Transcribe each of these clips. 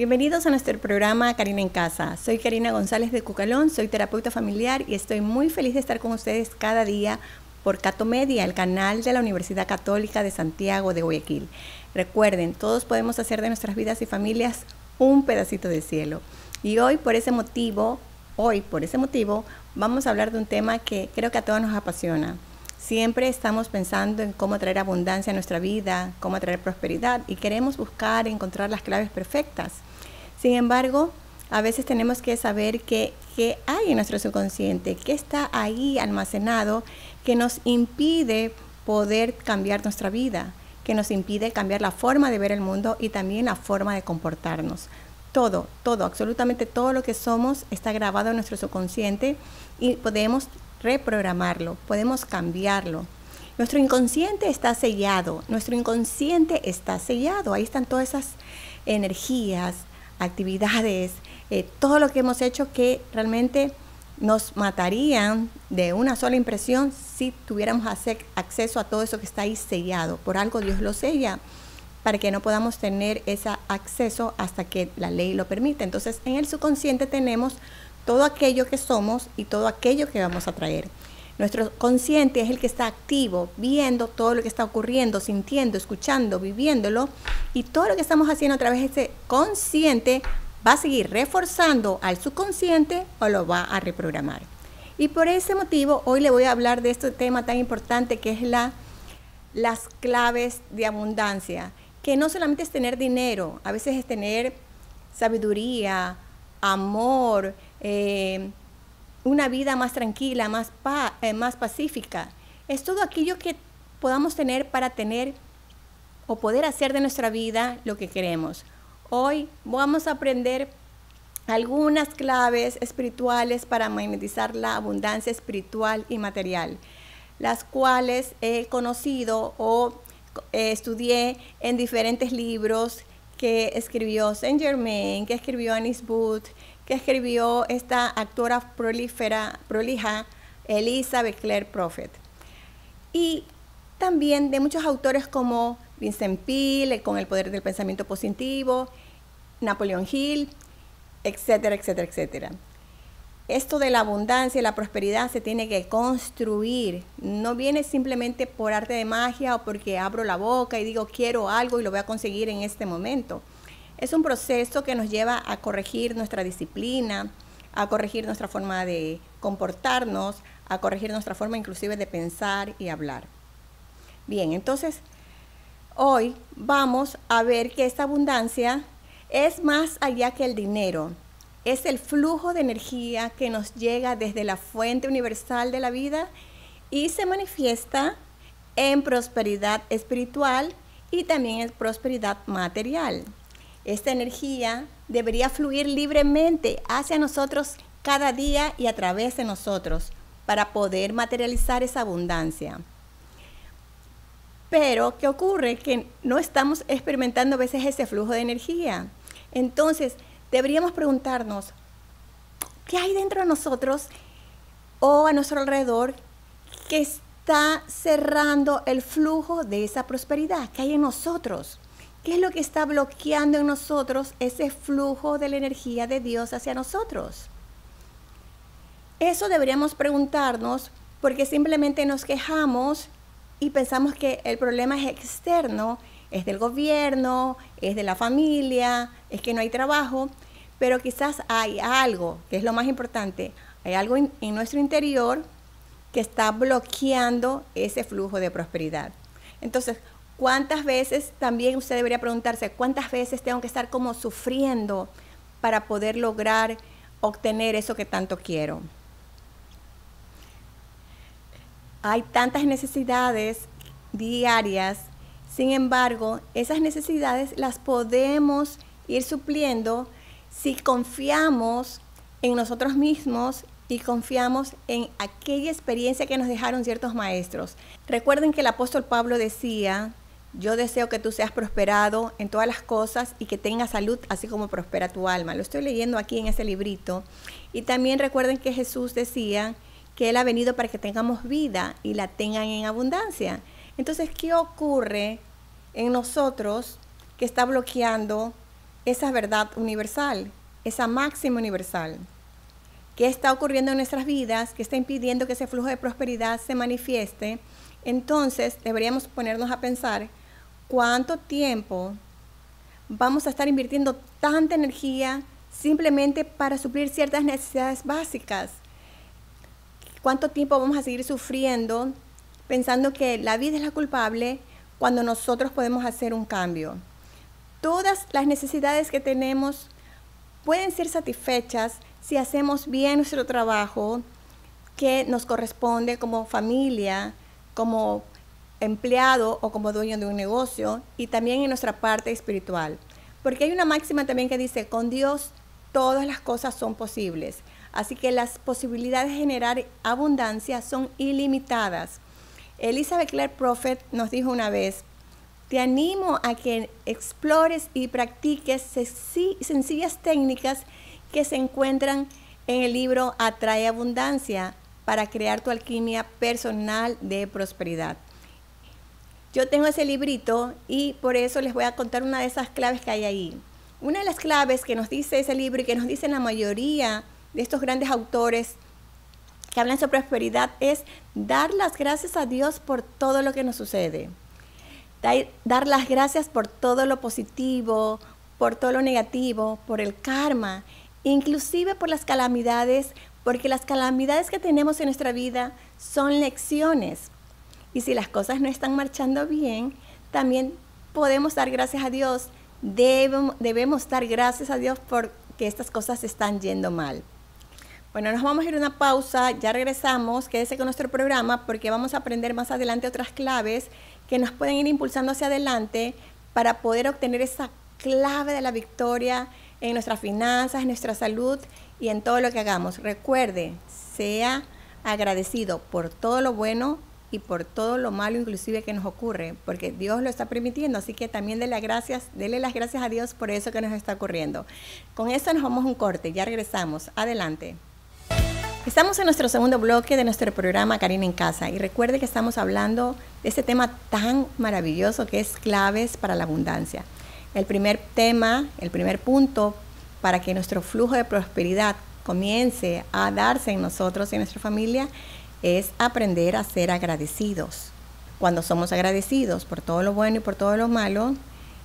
Bienvenidos a nuestro programa Karina en Casa. Soy Karina González de Cucalón, soy terapeuta familiar y estoy muy feliz de estar con ustedes cada día por Cato Media, el canal de la Universidad Católica de Santiago de Guayaquil. Recuerden, todos podemos hacer de nuestras vidas y familias un pedacito de cielo. Y hoy por ese motivo, hoy por ese motivo, vamos a hablar de un tema que creo que a todos nos apasiona. Siempre estamos pensando en cómo traer abundancia a nuestra vida, cómo traer prosperidad y queremos buscar, encontrar las claves perfectas. Sin embargo, a veces tenemos que saber qué, hay en nuestro subconsciente, qué está ahí almacenado que nos impide poder cambiar nuestra vida, que nos impide cambiar la forma de ver el mundo y también la forma de comportarnos. Todo, todo, absolutamente todo lo que somos está grabado en nuestro subconsciente y podemos reprogramarlo, podemos cambiarlo. Nuestro inconsciente está sellado, nuestro inconsciente está sellado, ahí están todas esas energías, actividades, eh, todo lo que hemos hecho que realmente nos matarían de una sola impresión si tuviéramos acceso a todo eso que está ahí sellado. Por algo Dios lo sella para que no podamos tener ese acceso hasta que la ley lo permite. Entonces, en el subconsciente tenemos todo aquello que somos y todo aquello que vamos a traer. Nuestro consciente es el que está activo, viendo todo lo que está ocurriendo, sintiendo, escuchando, viviéndolo. Y todo lo que estamos haciendo a través de ese consciente va a seguir reforzando al subconsciente o lo va a reprogramar. Y por ese motivo, hoy le voy a hablar de este tema tan importante que es la, las claves de abundancia. Que no solamente es tener dinero, a veces es tener sabiduría, amor, eh, una vida más tranquila, más, eh, más pacífica. Es todo aquello que podamos tener para tener o poder hacer de nuestra vida lo que queremos. Hoy vamos a aprender algunas claves espirituales para magnetizar la abundancia espiritual y material, las cuales he conocido o eh, estudié en diferentes libros que escribió Saint Germain, que escribió Anis Booth, que escribió esta actora prolífera, prolija, Elizabeth Clare Prophet. Y también de muchos autores como Vincent Peale, con el poder del pensamiento positivo, Napoleon Hill, etcétera, etcétera, etcétera. Esto de la abundancia y la prosperidad se tiene que construir. No viene simplemente por arte de magia o porque abro la boca y digo quiero algo y lo voy a conseguir en este momento. Es un proceso que nos lleva a corregir nuestra disciplina, a corregir nuestra forma de comportarnos, a corregir nuestra forma inclusive de pensar y hablar. Bien, entonces hoy vamos a ver que esta abundancia es más allá que el dinero. Es el flujo de energía que nos llega desde la fuente universal de la vida y se manifiesta en prosperidad espiritual y también en prosperidad material. Esta energía debería fluir libremente hacia nosotros cada día y a través de nosotros para poder materializar esa abundancia. Pero, ¿qué ocurre? Que no estamos experimentando a veces ese flujo de energía. Entonces, deberíamos preguntarnos, ¿qué hay dentro de nosotros o a nuestro alrededor que está cerrando el flujo de esa prosperidad? ¿Qué hay en nosotros? ¿Qué es lo que está bloqueando en nosotros ese flujo de la energía de Dios hacia nosotros? Eso deberíamos preguntarnos porque simplemente nos quejamos y pensamos que el problema es externo, es del gobierno, es de la familia, es que no hay trabajo, pero quizás hay algo, que es lo más importante, hay algo en, nuestro interior que está bloqueando ese flujo de prosperidad. Entonces, ¿Cuántas veces también usted debería preguntarse, cuántas veces tengo que estar como sufriendo para poder lograr obtener eso que tanto quiero? Hay tantas necesidades diarias, sin embargo, esas necesidades las podemos ir supliendo si confiamos en nosotros mismos y confiamos en aquella experiencia que nos dejaron ciertos maestros. Recuerden que el apóstol Pablo decía yo deseo que tú seas prosperado en todas las cosas y que tengas salud, así como prospera tu alma. Lo estoy leyendo aquí en ese librito. Y también recuerden que Jesús decía que Él ha venido para que tengamos vida y la tengan en abundancia. Entonces, ¿qué ocurre en nosotros que está bloqueando esa verdad universal, esa máxima universal. ¿Qué está ocurriendo en nuestras vidas? ¿Qué está impidiendo que ese flujo de prosperidad se manifieste? Entonces deberíamos ponernos a pensar cuánto tiempo vamos a estar invirtiendo tanta energía simplemente para suplir ciertas necesidades básicas. ¿Cuánto tiempo vamos a seguir sufriendo pensando que la vida es la culpable cuando nosotros podemos hacer un cambio? Todas las necesidades que tenemos pueden ser satisfechas si hacemos bien nuestro trabajo que nos corresponde como familia, como empleado o como dueño de un negocio y también en nuestra parte espiritual. Porque hay una máxima también que dice, con Dios todas las cosas son posibles. Así que las posibilidades de generar abundancia son ilimitadas. Elizabeth Clare Prophet nos dijo una vez, te animo a que explores y practiques sencillas técnicas que se encuentran en el libro Atrae Abundancia para crear tu alquimia personal de prosperidad. Yo tengo ese librito y por eso les voy a contar una de esas claves que hay ahí. Una de las claves que nos dice ese libro y que nos dicen la mayoría de estos grandes autores que hablan sobre prosperidad es dar las gracias a Dios por todo lo que nos sucede. Dar las gracias por todo lo positivo, por todo lo negativo, por el karma, inclusive por las calamidades, porque las calamidades que tenemos en nuestra vida son lecciones y si las cosas no están marchando bien, también podemos dar gracias a Dios. Debemos, dar gracias a Dios porque estas cosas están yendo mal. Bueno, nos vamos a ir a una pausa, ya regresamos, quédese con nuestro programa porque vamos a aprender más adelante otras claves que nos pueden ir impulsando hacia adelante para poder obtener esa clave de la victoria en nuestras finanzas, en nuestra salud y en todo lo que hagamos. Recuerde, sea agradecido por todo lo bueno y por todo lo malo inclusive que nos ocurre, porque Dios lo está permitiendo, así que también dele gracias, dele las gracias a Dios por eso que nos está ocurriendo. Con esto nos vamos a un corte, ya regresamos. Adelante. Estamos en nuestro segundo bloque de nuestro programa Karina en Casa y recuerde que estamos hablando de este tema tan maravilloso que es claves para la abundancia. El primer tema, el primer punto para que nuestro flujo de prosperidad comience a darse en nosotros y en nuestra familia es aprender a ser agradecidos. Cuando somos agradecidos por todo lo bueno y por todo lo malo,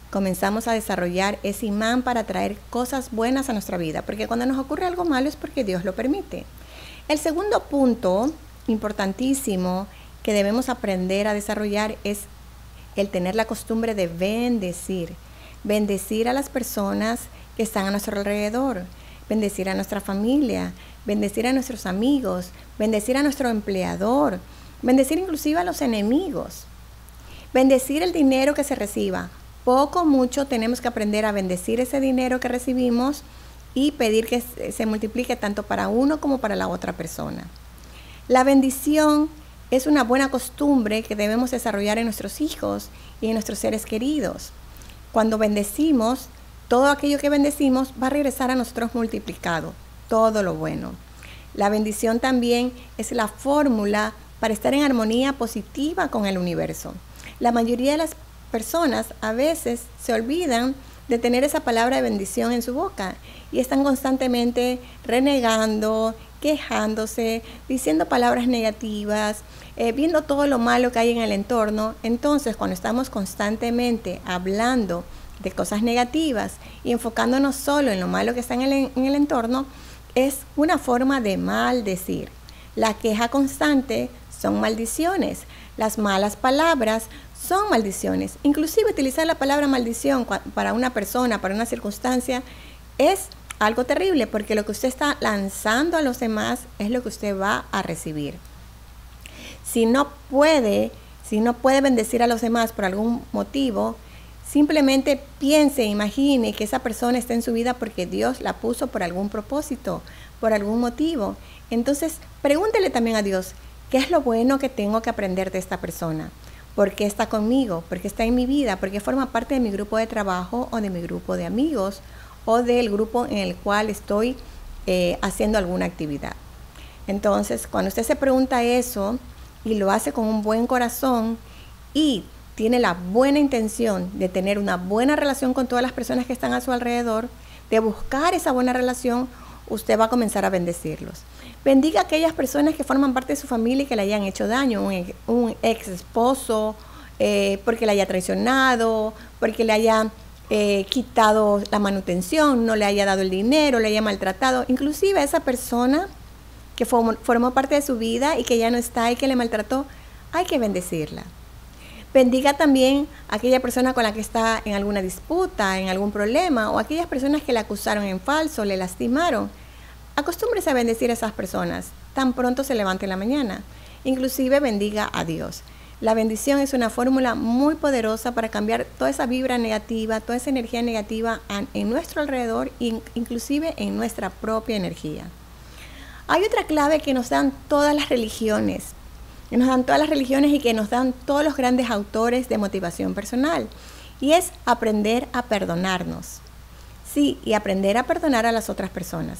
comenzamos a desarrollar ese imán para traer cosas buenas a nuestra vida, porque cuando nos ocurre algo malo es porque Dios lo permite. El segundo punto importantísimo que debemos aprender a desarrollar es el tener la costumbre de bendecir, bendecir a las personas que están a nuestro alrededor, bendecir a nuestra familia, bendecir a nuestros amigos, bendecir a nuestro empleador, bendecir inclusive a los enemigos, bendecir el dinero que se reciba. Poco mucho tenemos que aprender a bendecir ese dinero que recibimos y pedir que se multiplique tanto para uno como para la otra persona. La bendición es una buena costumbre que debemos desarrollar en nuestros hijos y en nuestros seres queridos. Cuando bendecimos, todo aquello que bendecimos va a regresar a nosotros multiplicado todo lo bueno. La bendición también es la fórmula para estar en armonía positiva con el universo. La mayoría de las personas a veces se olvidan de tener esa palabra de bendición en su boca y están constantemente renegando, quejándose, diciendo palabras negativas, eh, viendo todo lo malo que hay en el entorno. Entonces, cuando estamos constantemente hablando de cosas negativas y enfocándonos solo en lo malo que está en el entorno, es una forma de maldecir. La queja constante son maldiciones. Las malas palabras son maldiciones. Inclusive utilizar la palabra maldición para una persona, para una circunstancia, es algo terrible porque lo que usted está lanzando a los demás es lo que usted va a recibir. Si no puede, si no puede bendecir a los demás por algún motivo, Simplemente piense, imagine que esa persona está en su vida porque Dios la puso por algún propósito, por algún motivo. Entonces, pregúntele también a Dios, ¿qué es lo bueno que tengo que aprender de esta persona? ¿Por qué está conmigo? ¿Por qué está en mi vida? ¿Por qué forma parte de mi grupo de trabajo o de mi grupo de amigos o del grupo en el cual estoy eh, haciendo alguna actividad? Entonces, cuando usted se pregunta eso y lo hace con un buen corazón y tiene la buena intención de tener una buena relación con todas las personas que están a su alrededor, de buscar esa buena relación, usted va a comenzar a bendecirlos. Bendiga a aquellas personas que forman parte de su familia y que le hayan hecho daño, un, ex esposo, eh, porque le haya traicionado, porque le haya eh, quitado la manutención, no le haya dado el dinero, le haya maltratado, inclusive a esa persona que formó parte de su vida y que ya no está y que le maltrató, hay que bendecirla. Bendiga también a aquella persona con la que está en alguna disputa, en algún problema, o aquellas personas que le acusaron en falso, le lastimaron. Acostúmbrese a bendecir a esas personas tan pronto se levante en la mañana. Inclusive bendiga a Dios. La bendición es una fórmula muy poderosa para cambiar toda esa vibra negativa, toda esa energía negativa en nuestro alrededor, inclusive en nuestra propia energía. Hay otra clave que nos dan todas las religiones que nos dan todas las religiones y que nos dan todos los grandes autores de motivación personal. Y es aprender a perdonarnos. Sí, y aprender a perdonar a las otras personas.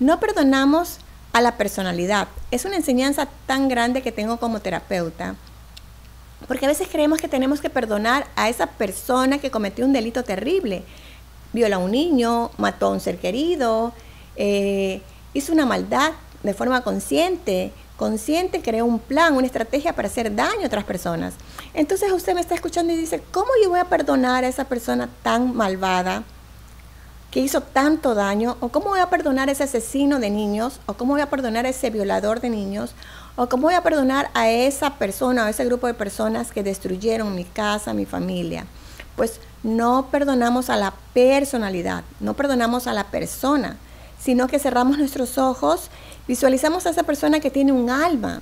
No perdonamos a la personalidad. Es una enseñanza tan grande que tengo como terapeuta. Porque a veces creemos que tenemos que perdonar a esa persona que cometió un delito terrible. Viola a un niño, mató a un ser querido, eh, hizo una maldad de forma consciente, consciente, creó un plan, una estrategia para hacer daño a otras personas. Entonces usted me está escuchando y dice, ¿cómo yo voy a perdonar a esa persona tan malvada que hizo tanto daño? ¿O cómo voy a perdonar a ese asesino de niños? ¿O cómo voy a perdonar a ese violador de niños? ¿O cómo voy a perdonar a esa persona o a ese grupo de personas que destruyeron mi casa, mi familia? Pues no perdonamos a la personalidad, no perdonamos a la persona, sino que cerramos nuestros ojos Visualizamos a esa persona que tiene un alma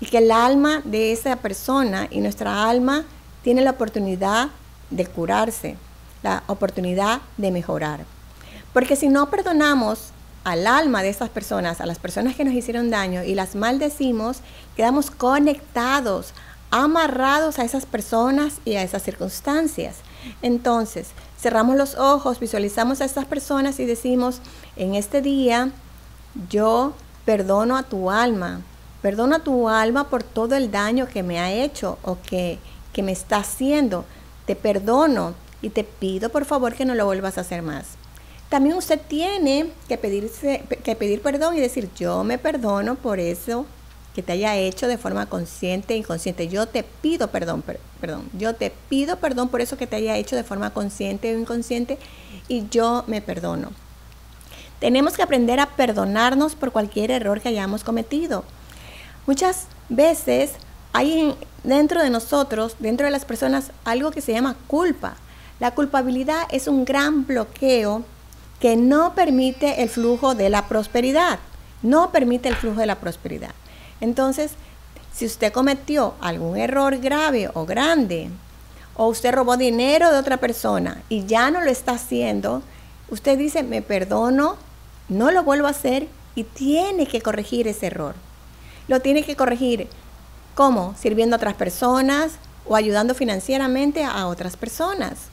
y que el alma de esa persona y nuestra alma tiene la oportunidad de curarse, la oportunidad de mejorar. Porque si no perdonamos al alma de esas personas, a las personas que nos hicieron daño y las maldecimos, quedamos conectados, amarrados a esas personas y a esas circunstancias. Entonces, cerramos los ojos, visualizamos a estas personas y decimos, en este día yo perdono a tu alma, perdono a tu alma por todo el daño que me ha hecho o que, que me está haciendo. Te perdono y te pido por favor que no lo vuelvas a hacer más. También usted tiene que, pedirse, que pedir perdón y decir, yo me perdono por eso que te haya hecho de forma consciente e inconsciente. Yo te pido perdón, perdón. Yo te pido perdón por eso que te haya hecho de forma consciente o inconsciente y yo me perdono. Tenemos que aprender a perdonarnos por cualquier error que hayamos cometido. Muchas veces hay dentro de nosotros, dentro de las personas, algo que se llama culpa. La culpabilidad es un gran bloqueo que no permite el flujo de la prosperidad. No permite el flujo de la prosperidad. Entonces, si usted cometió algún error grave o grande, o usted robó dinero de otra persona y ya no lo está haciendo, usted dice, me perdono, no lo vuelvo a hacer y tiene que corregir ese error. Lo tiene que corregir. ¿Cómo? Sirviendo a otras personas o ayudando financieramente a otras personas.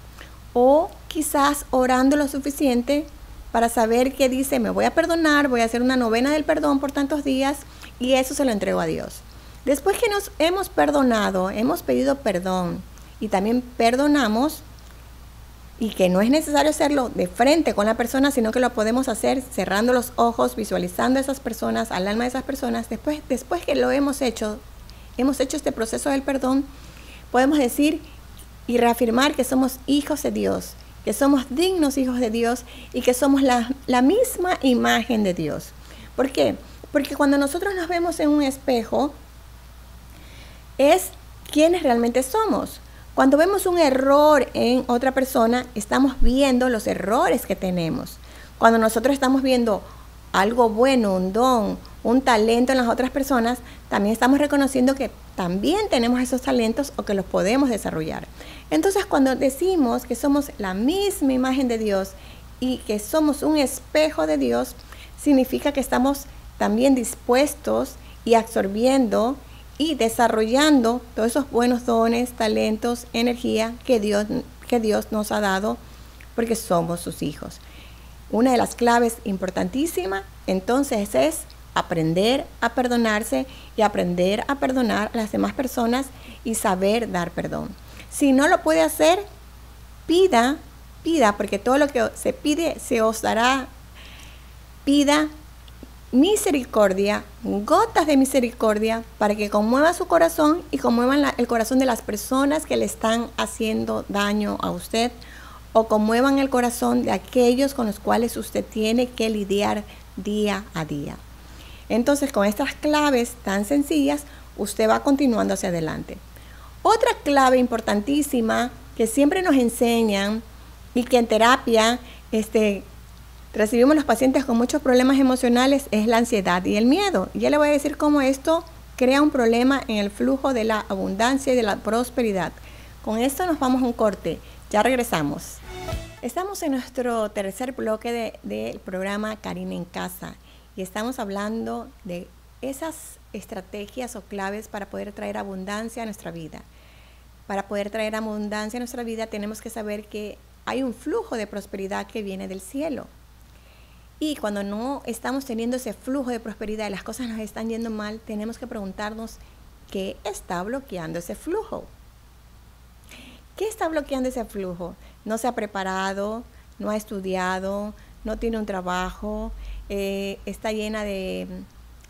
O quizás orando lo suficiente para saber que dice, me voy a perdonar, voy a hacer una novena del perdón por tantos días y eso se lo entrego a Dios. Después que nos hemos perdonado, hemos pedido perdón y también perdonamos, y que no es necesario hacerlo de frente con la persona, sino que lo podemos hacer cerrando los ojos, visualizando a esas personas, al alma de esas personas. Después, después que lo hemos hecho, hemos hecho este proceso del perdón, podemos decir y reafirmar que somos hijos de Dios, que somos dignos hijos de Dios y que somos la, la misma imagen de Dios. ¿Por qué? Porque cuando nosotros nos vemos en un espejo, es quienes realmente somos. Cuando vemos un error en otra persona, estamos viendo los errores que tenemos. Cuando nosotros estamos viendo algo bueno, un don, un talento en las otras personas, también estamos reconociendo que también tenemos esos talentos o que los podemos desarrollar. Entonces, cuando decimos que somos la misma imagen de Dios y que somos un espejo de Dios, significa que estamos también dispuestos y absorbiendo y desarrollando todos esos buenos dones, talentos, energía que Dios, que Dios nos ha dado porque somos sus hijos. Una de las claves importantísimas entonces es aprender a perdonarse y aprender a perdonar a las demás personas y saber dar perdón. Si no lo puede hacer, pida, pida, porque todo lo que se pide se os dará. Pida misericordia, gotas de misericordia, para que conmueva su corazón y conmuevan el corazón de las personas que le están haciendo daño a usted o conmuevan el corazón de aquellos con los cuales usted tiene que lidiar día a día. Entonces, con estas claves tan sencillas, usted va continuando hacia adelante. Otra clave importantísima que siempre nos enseñan y que en terapia este, recibimos los pacientes con muchos problemas emocionales es la ansiedad y el miedo. Ya le voy a decir cómo esto crea un problema en el flujo de la abundancia y de la prosperidad. Con esto nos vamos a un corte. Ya regresamos. Estamos en nuestro tercer bloque del programa Karina en Casa y estamos hablando de esas estrategias o claves para poder traer abundancia a nuestra vida. Para poder traer abundancia a nuestra vida tenemos que saber que hay un flujo de prosperidad que viene del cielo. Y cuando no estamos teniendo ese flujo de prosperidad y las cosas nos están yendo mal, tenemos que preguntarnos qué está bloqueando ese flujo. ¿Qué está bloqueando ese flujo? No se ha preparado, no ha estudiado, no tiene un trabajo, eh, está llena de,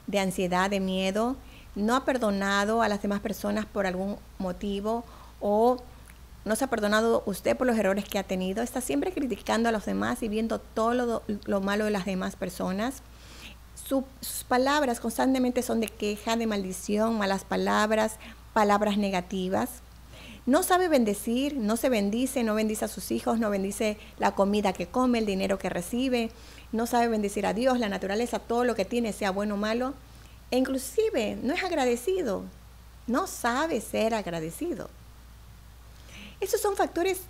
de ansiedad, de miedo, no ha perdonado a las demás personas por algún motivo o no se ha perdonado usted por los errores que ha tenido, está siempre criticando a los demás y viendo todo lo, malo de las demás personas. sus palabras constantemente son de queja, de maldición, malas palabras, palabras negativas. No sabe bendecir, no se bendice, no bendice a sus hijos, no bendice la comida que come, el dinero que recibe, no sabe bendecir a Dios, la naturaleza, todo lo que tiene, sea bueno o malo. E inclusive no es agradecido, no sabe ser agradecido. Esos son factores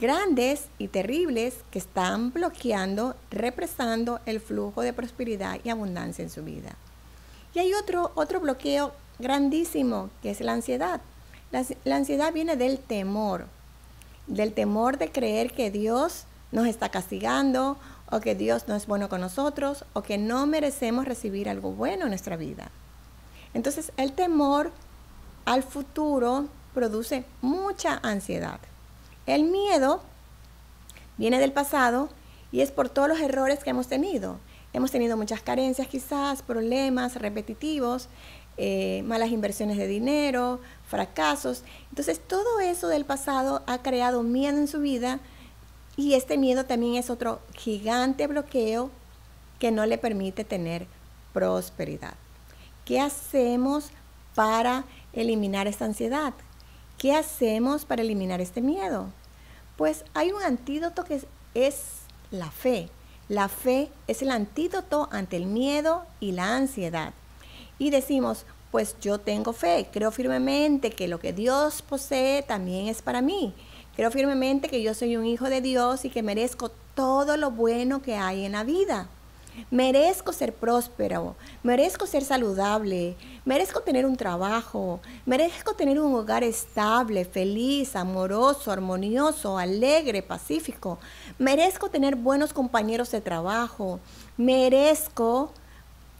grandes y terribles que están bloqueando, represando el flujo de prosperidad y abundancia en su vida. Y hay otro, otro bloqueo grandísimo, que es la ansiedad. La, la, ansiedad viene del temor, del temor de creer que Dios nos está castigando o que Dios no es bueno con nosotros o que no merecemos recibir algo bueno en nuestra vida. Entonces el temor al futuro produce mucha ansiedad. El miedo viene del pasado y es por todos los errores que hemos tenido. Hemos tenido muchas carencias quizás, problemas repetitivos, eh, malas inversiones de dinero, fracasos. Entonces todo eso del pasado ha creado miedo en su vida y este miedo también es otro gigante bloqueo que no le permite tener prosperidad. ¿Qué hacemos para eliminar esta ansiedad? ¿Qué hacemos para eliminar este miedo? Pues hay un antídoto que es, la fe. La fe es el antídoto ante el miedo y la ansiedad. Y decimos, pues yo tengo fe, creo firmemente que lo que Dios posee también es para mí. Creo firmemente que yo soy un hijo de Dios y que merezco todo lo bueno que hay en la vida. Merezco ser próspero, merezco ser saludable, merezco tener un trabajo, merezco tener un hogar estable, feliz, amoroso, armonioso, alegre, pacífico. Merezco tener buenos compañeros de trabajo, merezco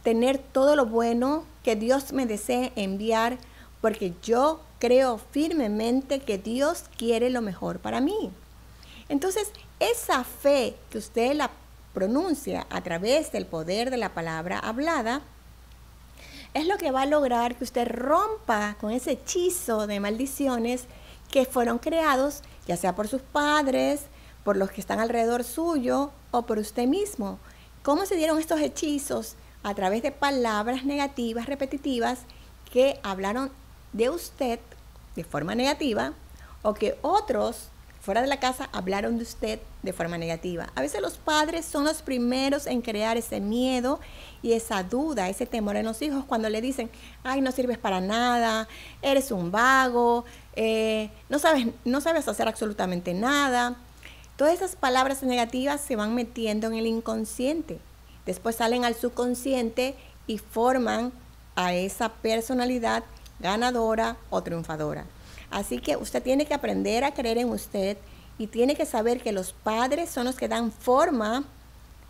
tener todo lo bueno que Dios me desee enviar porque yo creo firmemente que Dios quiere lo mejor para mí. Entonces, esa fe que usted la pronuncia a través del poder de la palabra hablada, es lo que va a lograr que usted rompa con ese hechizo de maldiciones que fueron creados, ya sea por sus padres, por los que están alrededor suyo o por usted mismo. ¿Cómo se dieron estos hechizos? A través de palabras negativas repetitivas que hablaron de usted de forma negativa o que otros fuera de la casa hablaron de usted de forma negativa. A veces los padres son los primeros en crear ese miedo y esa duda, ese temor en los hijos cuando le dicen, ay, no sirves para nada, eres un vago, eh, no, sabes, no sabes hacer absolutamente nada. Todas esas palabras negativas se van metiendo en el inconsciente. Después salen al subconsciente y forman a esa personalidad ganadora o triunfadora. Así que usted tiene que aprender a creer en usted y tiene que saber que los padres son los que dan forma,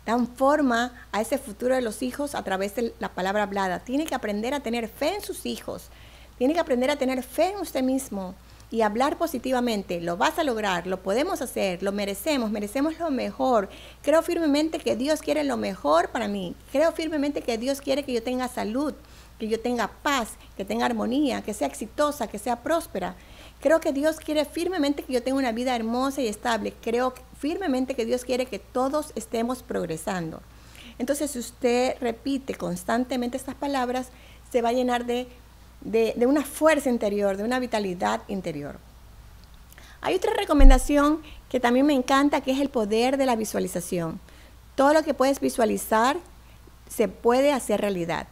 dan forma a ese futuro de los hijos a través de la palabra hablada. Tiene que aprender a tener fe en sus hijos. Tiene que aprender a tener fe en usted mismo y hablar positivamente, lo vas a lograr, lo podemos hacer, lo merecemos, merecemos lo mejor. Creo firmemente que Dios quiere lo mejor para mí. Creo firmemente que Dios quiere que yo tenga salud, que yo tenga paz, que tenga armonía, que sea exitosa, que sea próspera. Creo que Dios quiere firmemente que yo tenga una vida hermosa y estable. Creo firmemente que Dios quiere que todos estemos progresando. Entonces, si usted repite constantemente estas palabras, se va a llenar de de, una fuerza interior, de una vitalidad interior. Hay otra recomendación que también me encanta, que es el poder de la visualización. Todo lo que puedes visualizar se puede hacer realidad.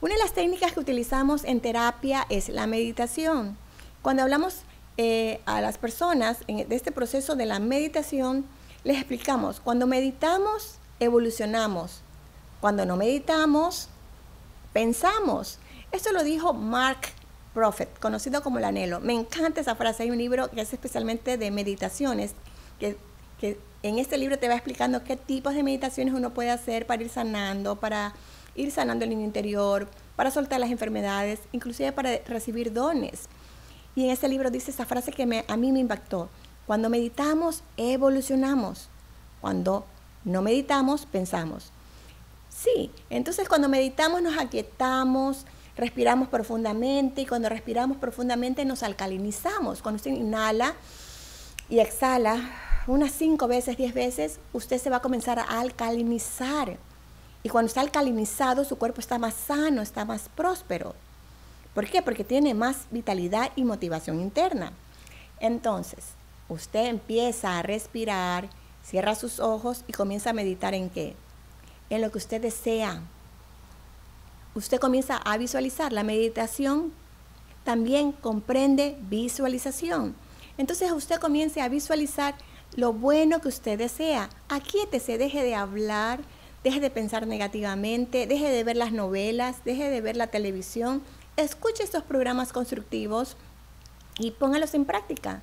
Una de las técnicas que utilizamos en terapia es la meditación. Cuando hablamos eh, a las personas de este proceso de la meditación, les explicamos, cuando meditamos, evolucionamos. Cuando no meditamos, pensamos. Esto lo dijo Mark Prophet, conocido como el anhelo. Me encanta esa frase. Hay un libro que es especialmente de meditaciones, que, en este libro te va explicando qué tipos de meditaciones uno puede hacer para ir sanando, para ir sanando el interior, para soltar las enfermedades, inclusive para recibir dones. Y en ese libro dice esa frase que a mí me impactó. Cuando meditamos, evolucionamos. Cuando no meditamos, pensamos. Sí, entonces cuando meditamos nos aquietamos, respiramos profundamente y cuando respiramos profundamente nos alcalinizamos. Cuando usted inhala y exhala unas cinco veces, diez veces, usted se va a comenzar a alcalinizar. Y cuando está alcalinizado, su cuerpo está más sano, está más próspero. ¿Por qué? Porque tiene más vitalidad y motivación interna. Entonces, usted empieza a respirar, cierra sus ojos y comienza a meditar en qué? En lo que usted desea, usted comienza a visualizar. La meditación también comprende visualización. Entonces usted comience a visualizar lo bueno que usted desea. Aquíétese, deje de hablar, deje de pensar negativamente, deje de ver las novelas, deje de ver la televisión. Escuche estos programas constructivos y póngalos en práctica.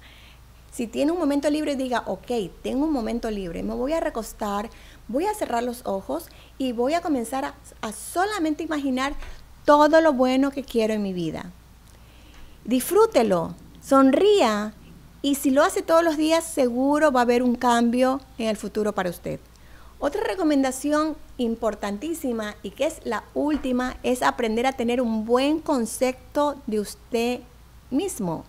Si tiene un momento libre, diga, ok, tengo un momento libre, me voy a recostar, voy a cerrar los ojos y voy a comenzar a, solamente imaginar todo lo bueno que quiero en mi vida. Disfrútelo, sonría y si lo hace todos los días, seguro va a haber un cambio en el futuro para usted. Otra recomendación importantísima y que es la última es aprender a tener un buen concepto de usted mismo.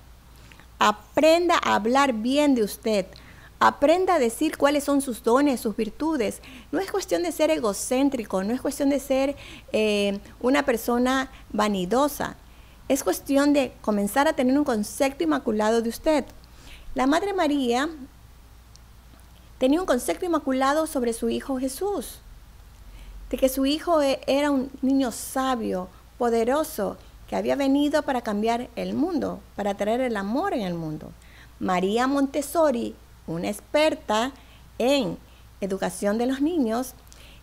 Aprenda a hablar bien de usted. Aprenda a decir cuáles son sus dones, sus virtudes. No es cuestión de ser egocéntrico, no es cuestión de ser eh, una persona vanidosa. Es cuestión de comenzar a tener un concepto inmaculado de usted. La Madre María tenía un concepto inmaculado sobre su Hijo Jesús, de que su Hijo e, era un niño sabio, poderoso, que había venido para cambiar el mundo, para traer el amor en el mundo. María Montessori, una experta en educación de los niños,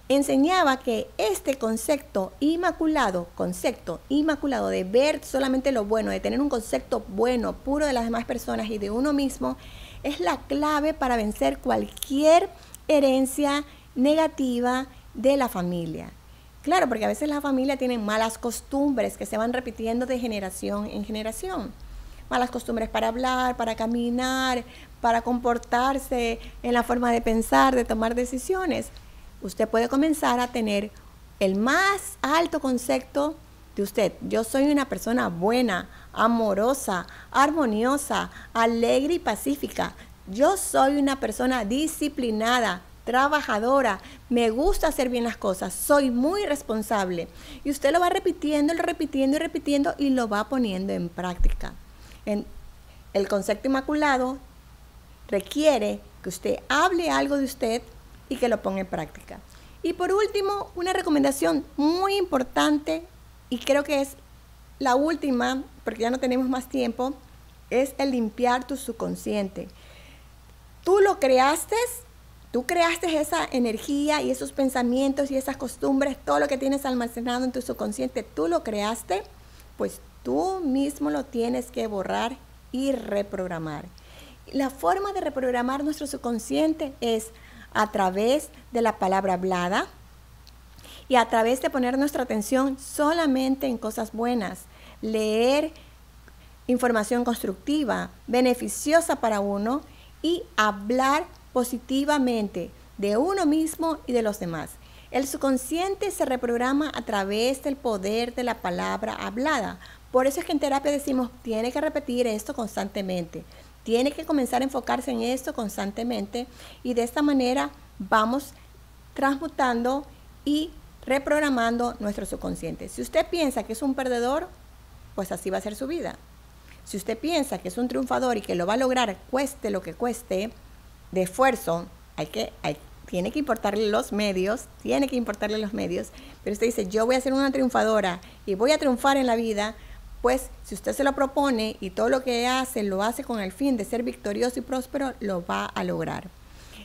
enseñaba que este concepto inmaculado, concepto inmaculado de ver solamente lo bueno, de tener un concepto bueno, puro de las demás personas y de uno mismo, es la clave para vencer cualquier herencia negativa de la familia. Claro, porque a veces la familia tiene malas costumbres que se van repitiendo de generación en generación. Malas costumbres para hablar, para caminar, para comportarse en la forma de pensar, de tomar decisiones. Usted puede comenzar a tener el más alto concepto de usted. Yo soy una persona buena, amorosa, armoniosa, alegre y pacífica. Yo soy una persona disciplinada, trabajadora, me gusta hacer bien las cosas, soy muy responsable. Y usted lo va repitiendo, repitiendo y repitiendo y lo va poniendo en práctica. El concepto inmaculado requiere que usted hable algo de usted y que lo ponga en práctica. Y por último, una recomendación muy importante y creo que es la última, porque ya no tenemos más tiempo, es el limpiar tu subconsciente. Tú lo creaste Tú creaste esa energía y esos pensamientos y esas costumbres, todo lo que tienes almacenado en tu subconsciente, tú lo creaste, pues tú mismo lo tienes que borrar y reprogramar. La forma de reprogramar nuestro subconsciente es a través de la palabra hablada y a través de poner nuestra atención solamente en cosas buenas, leer información constructiva, beneficiosa para uno y hablar positivamente de uno mismo y de los demás. El subconsciente se reprograma a través del poder de la palabra hablada. Por eso es que en terapia decimos, tiene que repetir esto constantemente, tiene que comenzar a enfocarse en esto constantemente y de esta manera vamos transmutando y reprogramando nuestro subconsciente. Si usted piensa que es un perdedor, pues así va a ser su vida. Si usted piensa que es un triunfador y que lo va a lograr, cueste lo que cueste, de esfuerzo, hay que, hay, tiene que importarle los medios, tiene que importarle los medios, pero usted dice, yo voy a ser una triunfadora y voy a triunfar en la vida, pues si usted se lo propone y todo lo que hace lo hace con el fin de ser victorioso y próspero, lo va a lograr.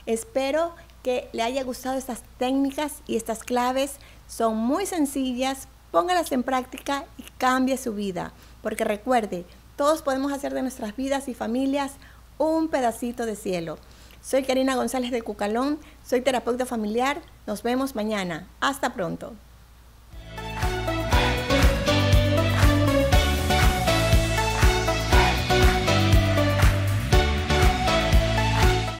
Espero que le haya gustado estas técnicas y estas claves. Son muy sencillas, póngalas en práctica y cambie su vida. Porque recuerde, todos podemos hacer de nuestras vidas y familias un pedacito de cielo. Soy Karina González de Cucalón, soy terapeuta familiar. Nos vemos mañana. Hasta pronto.